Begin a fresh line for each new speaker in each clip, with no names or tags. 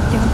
підлітки.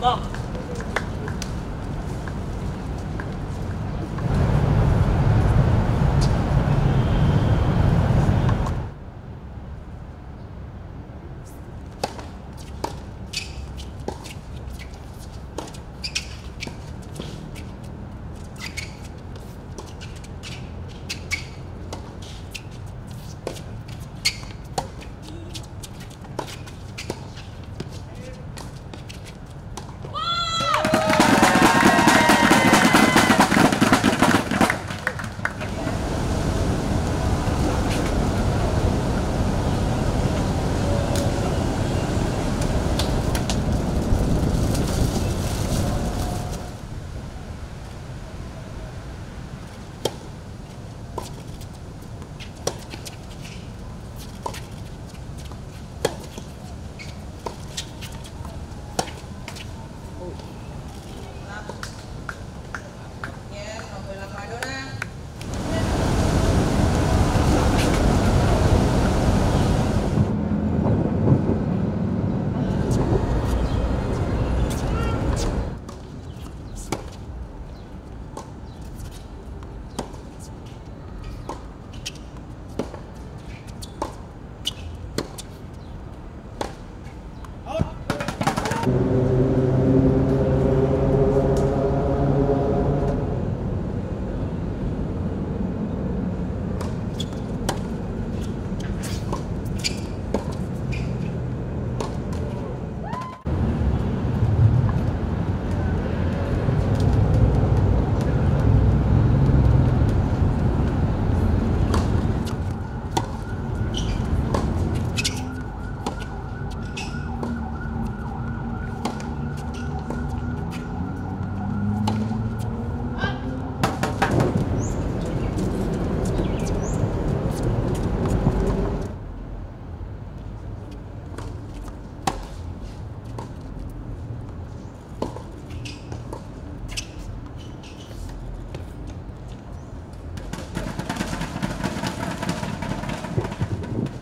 妈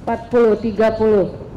40, 30.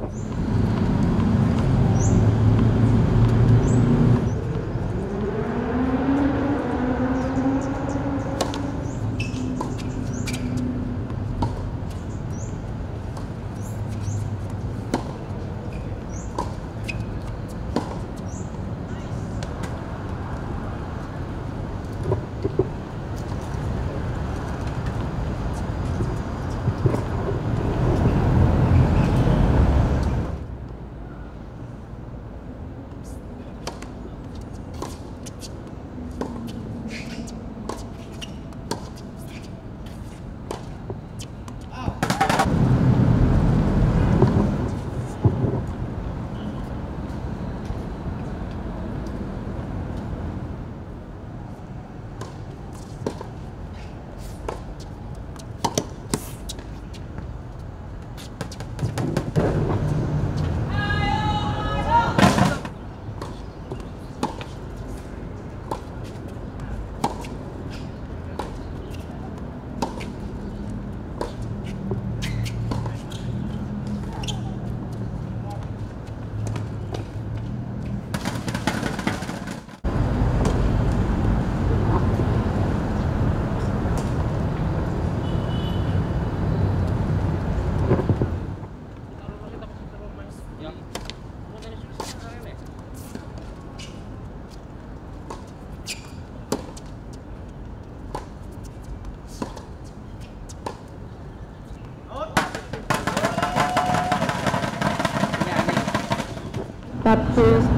acceptors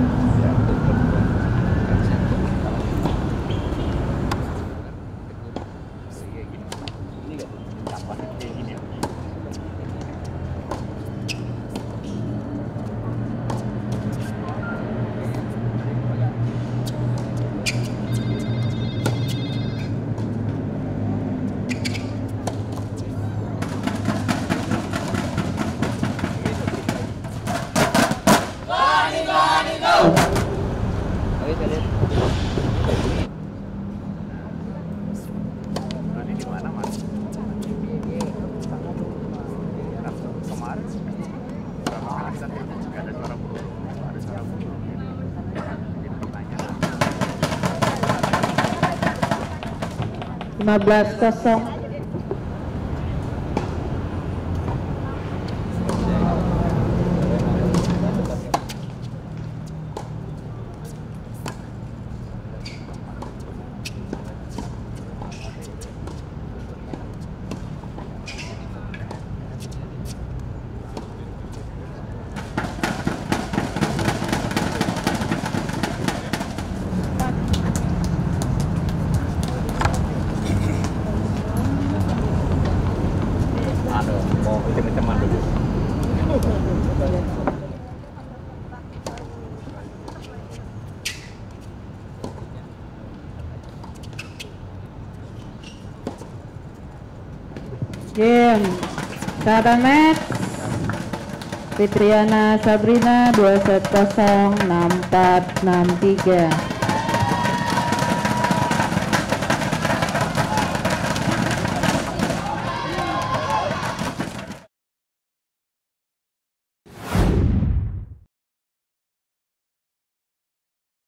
na blasfação. Tá Sahabat Max Fitriana Sabrina 210 6463